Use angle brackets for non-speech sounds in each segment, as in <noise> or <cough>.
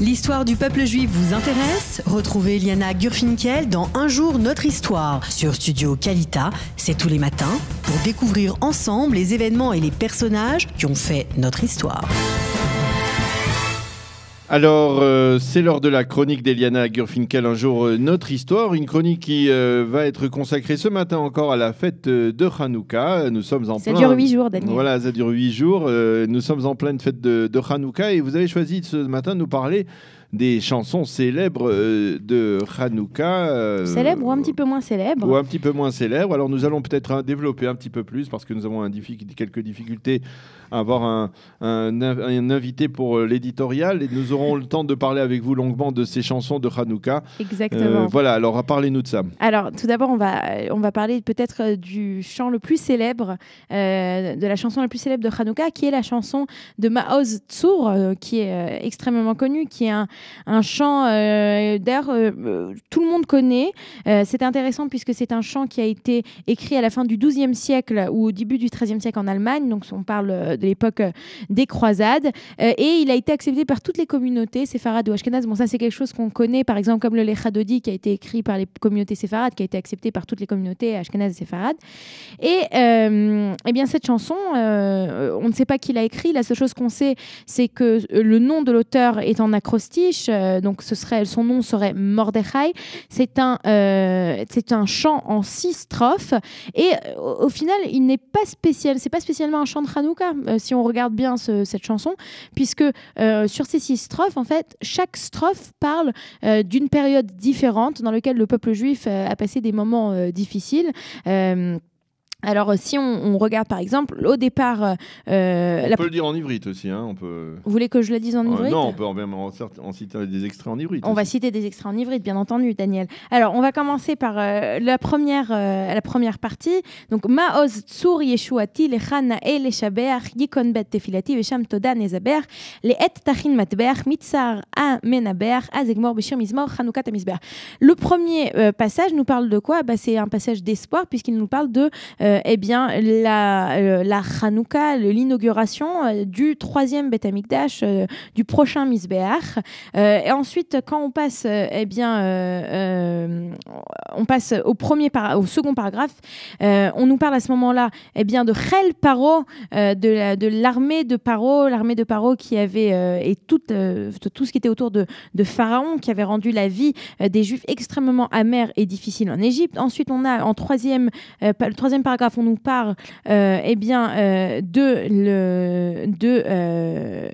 L'histoire du peuple juif vous intéresse? Retrouvez Liana Gurfinkel dans Un jour notre histoire sur Studio Kalita. C'est tous les matins pour découvrir ensemble les événements et les personnages qui ont fait notre histoire. Alors, euh, c'est l'heure de la chronique d'Eliana Gurfinkel, un jour euh, notre histoire, une chronique qui euh, va être consacrée ce matin encore à la fête de Hanouka. Nous sommes en Ça plein... dure huit jours, Daniel. Voilà, ça dure huit jours. Euh, nous sommes en pleine fête de, de Hanouka et vous avez choisi ce matin de nous parler des chansons célèbres euh, de Hanouka. euh, Célèbre ou un petit peu moins célèbre ou un petit peu moins célèbre. Alors nous allons peut-être hein, développer un petit peu plus parce que nous avons un diffi- quelques difficultés à avoir un, un inv- un invité pour euh, l'éditorial et nous aurons le temps de parler avec vous longuement de ces chansons de Hanouka. Exactement. Euh, voilà, alors parlez-nous de ça. Alors, tout d'abord, on va, on va parler peut-être du chant le plus célèbre, euh, de la chanson la plus célèbre de Hanouka, qui est la chanson de Maoz Tzur, euh, qui est extrêmement connue, qui est un, un chant, euh, d'ailleurs, euh, tout le monde connaît. Euh, c'est intéressant puisque c'est un chant qui a été écrit à la fin du XIIe siècle ou au début du XIIIe siècle en Allemagne, donc on parle de l'époque des croisades, et il a été accepté par toutes les communautés séfarades ou ashkénazes. Bon, ça, c'est quelque chose qu'on connaît, par exemple, comme le Lechadodi, qui a été écrit par les communautés séfarades, qui a été accepté par toutes les communautés ashkénazes et séfarades. Et eh bien, cette chanson, on ne sait pas qui l'a écrit. La seule chose qu'on sait, c'est que le nom de l'auteur est en acrostiche, euh, donc ce serait, son nom serait Mordechai. C'est un, euh, c'est un chant en six strophes. Et euh, au, final, il n'est pas spécial. C'est pas spécialement un chant de Hanouka, si on regarde bien ce- cette chanson, puisque sur ces six strophes, en fait, chaque strophe parle d'une période différente dans laquelle le peuple juif a passé des moments difficiles. Alors, euh, si on, on regarde par exemple, au départ, euh, euh, On la- peut le dire en ivrite aussi. Hein, on peut... vous voulez que je la dise en Euh, ivrite non, on peut en, même en, en citer des extraits en ivrite. On va aussi. citer des extraits en ivrite, bien entendu, Daniel. Alors, on va commencer par euh, la, première, euh, la première partie. Donc, Ma'oz tsur yeshuati lechana el eshabeach yikon bet tefilati vesham toda nezaber le et tachin matbeach mitzar a menaber azegmor beshir mizmor chanoukat amizber. Le premier euh, passage nous parle de quoi? Bah, C'est un passage d'espoir puisqu'il nous parle de euh, eh bien, la, euh, la Hanouka, l'inauguration euh, du troisième Beth Amikdash, euh, du prochain Misbeach. Euh, et ensuite, quand on passe, euh, eh bien, euh, euh, on passe au premier au second paragraphe, euh, on nous parle à ce moment-là, eh bien, de Chel Paro, euh, de la- de l'armée de Paro, l'armée de Paro qui avait euh, et tout, euh, tout ce qui était autour de, de Pharaon, qui avait rendu la vie euh, des Juifs extrêmement amère et difficile en Égypte. Ensuite, on a en troisième, euh, le troisième paragraphe, on nous parle, euh, eh bien, euh, de le de euh,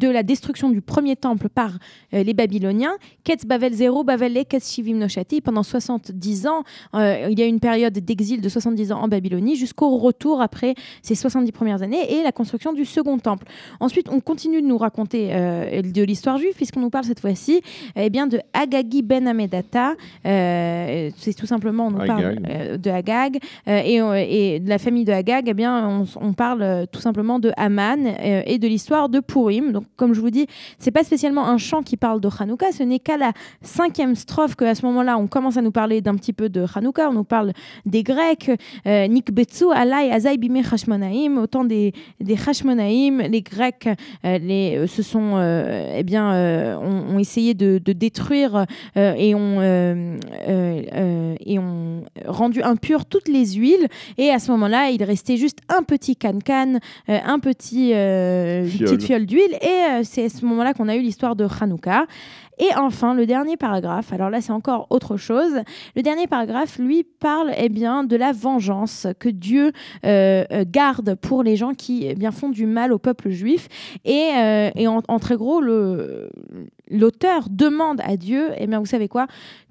de la destruction du premier temple par euh, les Babyloniens. Ketz Bavel 0, Bavel Ketz Shivim Noshati. Pendant 70 ans, euh, il y a une période d'exil de 70 ans en Babylonie jusqu'au retour après ces 70 premières années et la construction du second temple. Ensuite, on continue de nous raconter euh, de l'histoire juive puisqu'on nous parle cette fois-ci eh bien, de Agagi Ben Amedata. C'est tout simplement, on nous parle de Agag et, de la famille de Agag. Eh bien, on, on parle tout simplement de Haman et de l'histoire de Purim. Donc, comme je vous dis, c'est pas spécialement un chant qui parle de Hanouka. Ce n'est qu'à la cinquième strophe qu'à ce moment-là, on commence à nous parler d'un petit peu de Hanouka. On nous parle des Grecs, euh, Nikbetsu, Alai, Azai, Bime, Hashmonaïm, autant des, des Hashmonaïm. Les Grecs euh, les, euh, se sont, euh, eh bien, ont, ont essayé de, de détruire et ont, et ont rendu impures toutes les huiles. Et à ce moment-là, il restait juste un petit can-can, un petit, une petite fiole d'huile. Et c'est à ce moment-là qu'on a eu l'histoire de Hanouka. Et enfin, le dernier paragraphe, alors là c'est encore autre chose, le dernier paragraphe, lui, parle eh bien, de la vengeance que Dieu euh, euh, garde pour les gens qui eh bien, font du mal au peuple juif. Et, euh, en, en très gros, l'auteur demande à Dieu, eh bien, vous savez quoi?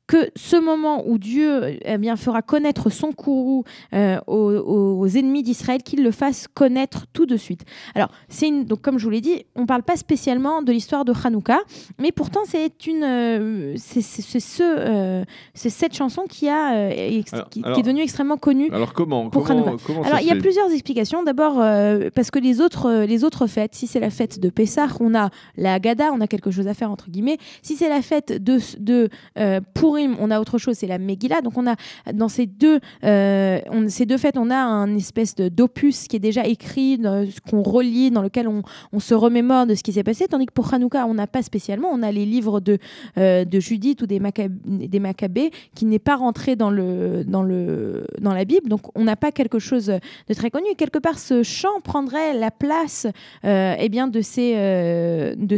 Que ce moment où Dieu eh bien, fera connaître son courroux euh, aux, aux ennemis d'Israël, qu'il le fasse connaître tout de suite. Alors, c'est une, donc comme je vous l'ai dit, on ne parle pas spécialement de l'histoire de Hanouka, mais pourtant c'est une, euh, c'est ce, euh, c'est cette chanson qui a, euh, ex- Alors- qui, est devenue extrêmement connue. Alors comment Pour comment, Alors, il y a plusieurs explications. D'abord, parce que les autres, les autres fêtes, si c'est la fête de Pessah, on a la Haggadah, on a quelque chose à faire, entre guillemets. Si c'est la fête de, de euh, On a autre chose, c'est la Megillah. Donc on a dans ces deux, euh, ces deux fêtes, on a un espèce d'opus qui est déjà écrit, qu'on relit, dans lequel on, se remémore de ce qui s'est passé. Tandis que pour Hanouka, on n'a pas spécialement. On a les livres de, euh, de Judith ou des, des Maccabées qui n'est pas rentré dans, le, dans, le, dans la Bible. Donc on n'a pas quelque chose de très connu. Et quelque part, ce chant prendrait la place euh, eh bien, de ces, de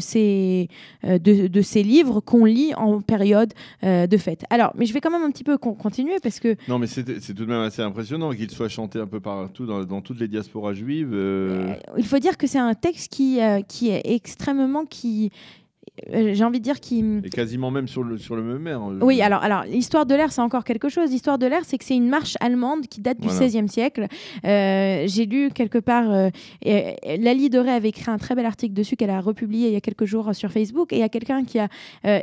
ces livres qu'on lit en période de fête. Alors, mais je vais quand même un petit peu continuer parce que... Non, mais c'est tout de même assez impressionnant qu'il soit chanté un peu partout dans, dans toutes les diasporas juives. il faut dire que c'est un texte qui, qui est extrêmement... qui euh, j'ai envie de dire qu'il. Et quasiment même sur le, sur le même air. Hein, oui, alors, alors l'histoire de l'air, c'est encore quelque chose. L'histoire de l'air, c'est que c'est une marche allemande qui date du XVIe siècle. Euh, j'ai lu quelque part. Euh, Lali Doré avait écrit un très bel article dessus qu'elle a republié il y a quelques jours sur Facebook. Et il y a quelqu'un qui a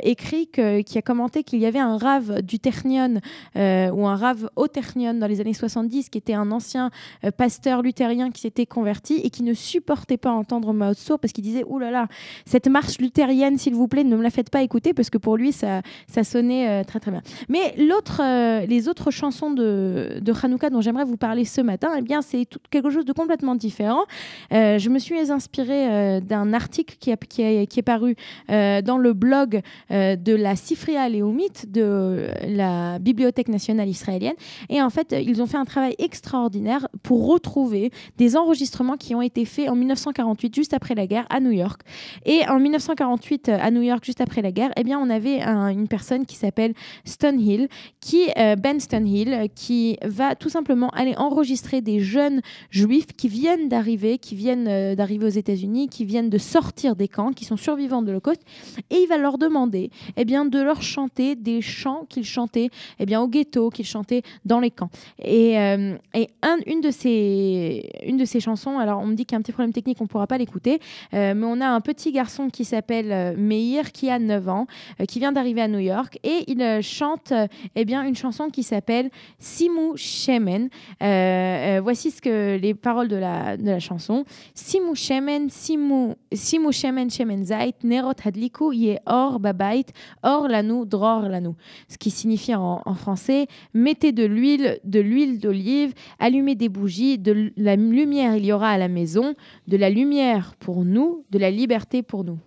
écrit, que, qui a commenté qu'il y avait un rave du Ternion ou un rave au Ternion dans les années 70 qui était un ancien pasteur luthérien qui s'était converti et qui ne supportait pas entendre Mao Tzu parce qu'il disait Ouh là là, cette marche luthérienne, s'il vous plaît, ne me la faites pas écouter parce que pour lui, ça, ça sonnait euh, très très bien. Mais l'autre, euh, les autres chansons de, de dont j'aimerais vous parler ce matin, eh bien, c'est quelque chose de complètement différent. Euh, je me suis inspirée d'un article qui, a, qui, est paru dans le blog de la Sifria Léomite de la Bibliothèque nationale israélienne. Et en fait, ils ont fait un travail extraordinaire pour retrouver des enregistrements qui ont été faits en 1948, juste après la guerre, à New York. Et en 1948, euh, à New York juste après la guerre, eh bien, on avait une personne qui s'appelle Stonehill, qui, euh, Ben Stonehill, qui va tout simplement aller enregistrer des jeunes juifs qui viennent d'arriver, qui viennent euh, d'arriver aux États-Unis, qui viennent de sortir des camps, qui sont survivants de l'Holocauste, et il va leur demander eh bien, de leur chanter des chants qu'ils chantaient eh bien, au ghetto, qu'ils chantaient dans les camps. Et, et un, une, de ces, une de ces chansons, alors on me dit qu'il y a un petit problème technique, on ne pourra pas l'écouter, mais on a un petit garçon qui s'appelle Meir qui a 9 ans, euh, qui vient d'arriver à New York et il euh, chante euh, eh bien, une chanson qui s'appelle Simu Shemen. voici ce que les paroles de la, de la chanson. Simu Shemen, Simu, Simu Shemen Shemen Zait, Nerot Hadliku, Ye Or Babait, Or Lanou, Dror Lanou. Ce qui signifie en, en français mettez de l'huile, de l'huile d'olive, allumez des bougies, de la lumière il y aura à la maison, de la lumière pour nous, de la liberté pour nous.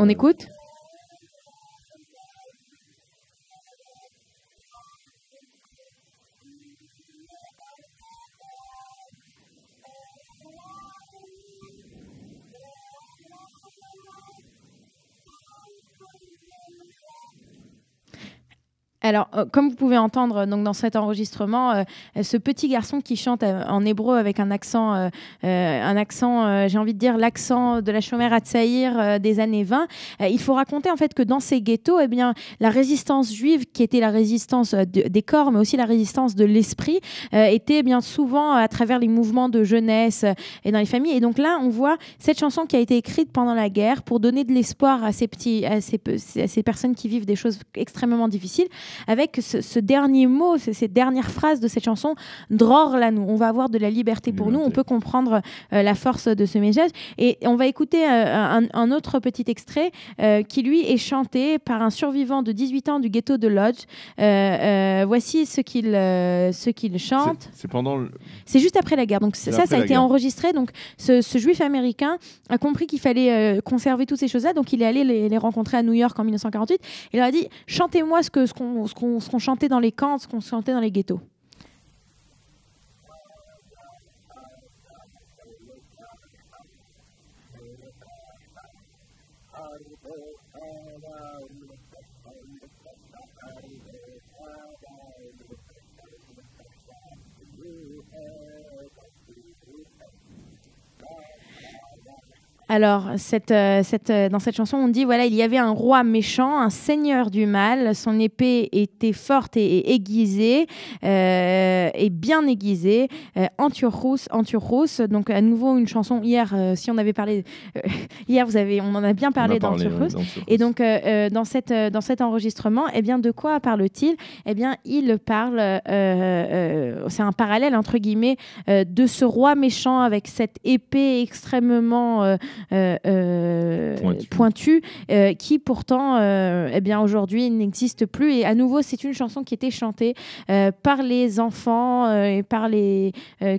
On écoute Alors, euh, comme vous pouvez entendre donc, dans cet enregistrement, euh, ce petit garçon qui chante euh, en hébreu avec un accent, un accent j'ai envie de dire l'accent de la chômère à Tsaïr des années 20, il faut raconter en fait que dans ces ghettos, eh bien, la résistance juive, qui était la résistance des corps, mais aussi la résistance de l'esprit, était bien souvent à travers les mouvements de jeunesse et dans les familles. Et donc là, on voit cette chanson qui a été écrite pendant la guerre pour donner de l'espoir à ces petits, à ces personnes qui vivent des choses extrêmement difficiles avec ce, dernier mot, ces dernières phrases de cette chanson, Dror nous. On va avoir de la liberté pour nous, on peut comprendre euh, la force de ce message. Et on va écouter euh, un, autre petit extrait euh, qui, lui, est chanté par un survivant de 18 ans du ghetto de Lodge. voici ce qu'il ce qu'il chante. C'est pendant. C'est juste après la guerre. Donc ça, ça a été enregistré. Donc ce, juif américain a compris qu'il fallait conserver toutes ces choses-là. Donc il est allé les, rencontrer à New York en 1948. Il leur a dit chantez-moi ce que ce qu'on ce qu'on chantait dans les camps, ce qu'on chantait dans les ghettos. Alors, cette, euh, cette, euh, dans cette chanson, on dit voilà, il y avait un roi méchant, un seigneur du mal. Son épée était forte et, aiguisée, euh, et bien aiguisée. Antiochus, Antiochus. Donc, à nouveau, une chanson. Hier, si on avait parlé. <laughs> hier, vous avez, on en a bien parlé d'Antiochus. et donc, dans, cette, dans cet enregistrement, eh bien, de quoi parle-t-il? Eh bien, il parle. C'est un parallèle, entre guillemets, de ce roi méchant avec cette épée extrêmement pointu, qui pourtant, eh bien aujourd'hui n'existe plus. Et à nouveau, c'est une chanson qui était chantée par les enfants et par les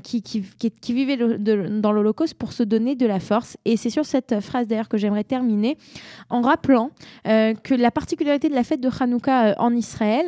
qui, qui, qui, vivaient dans l'Holocauste pour se donner de la force. Et c'est sur cette phrase d'ailleurs que j'aimerais terminer en rappelant que la particularité de la fête de Hanouka en Israël,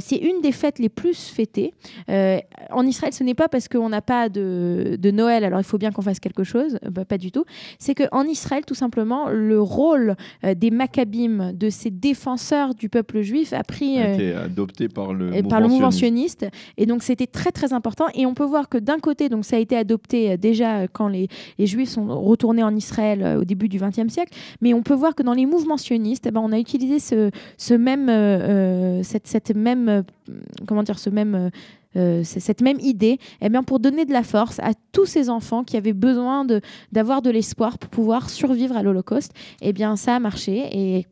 c'est une des fêtes les plus fêtées. en Israël, ce n'est pas parce qu'on n'a pas de, de, Noël, alors il faut bien qu'on fasse quelque chose, bah, pas du tout. C'est qu'en Israël, tout simplement, le rôle des Maccabim, de ces défenseurs du peuple juif, a pris. A été adopté par le, par le mouvement sioniste. Et donc, c'était très, très important. Et on peut voir que d'un côté, donc, ça a été adopté déjà quand les, les Juifs sont retournés en Israël au début du XXe siècle. Mais on peut voir que dans les mouvements sionistes, eh ben, on a utilisé ce, ce même, cette, cette, même, comment dire, ce même euh, cette même idée, eh bien, pour donner de la force à tous ces enfants qui avaient besoin d'avoir de, de l'espoir pour pouvoir survivre à l'Holocauste, eh bien, ça a marché. Et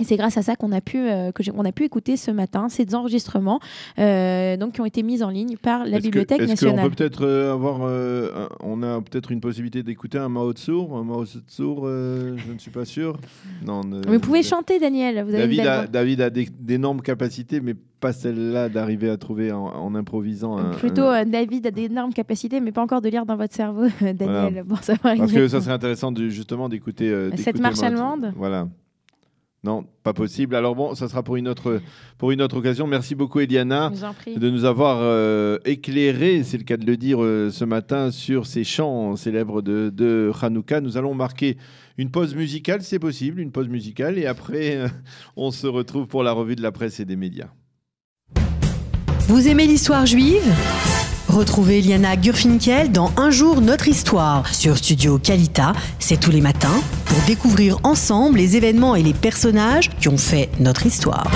et c'est grâce à ça qu'on a pu euh, que on a pu écouter ce matin ces enregistrements euh, donc qui ont été mis en ligne par la Bibliothèque est nationale. On peut peut-être euh, avoir on a peut-être une possibilité d'écouter un Mao Tzour, un Mao Tzour, je ne suis pas sûr. Non. vous pouvez chanter Daniel. Vous avez David, a, David a d'énormes capacités, mais pas celle-là d'arriver à trouver en, improvisant. Un, Plutôt David a d'énormes capacités, mais pas encore de lire dans votre cerveau, <laughs> Daniel. Parce que ça serait intéressant de, justement d'écouter. Cette marche allemande. Voilà. Non, pas possible. Alors bon, ça sera pour une autre, pour une autre occasion. Merci beaucoup, Eliana, de nous avoir euh, éclairé, c'est le cas de le dire, euh, ce matin sur ces chants célèbres de, de Hanouka. Nous allons marquer une pause musicale, c'est possible, une pause musicale, et après, euh, on se retrouve pour la revue de la presse et des médias. Vous aimez l'histoire juive? Retrouvez Liana Gurfinkel dans Un jour notre histoire sur Studio Kalita. C'est tous les matins pour découvrir ensemble les événements et les personnages qui ont fait notre histoire.